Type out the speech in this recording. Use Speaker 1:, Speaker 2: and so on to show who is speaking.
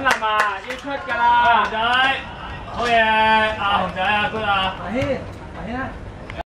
Speaker 1: 出啦嘛，要出㗎啦，紅仔，好嘢，阿紅仔啊，哥啊，阿輝，阿輝啊！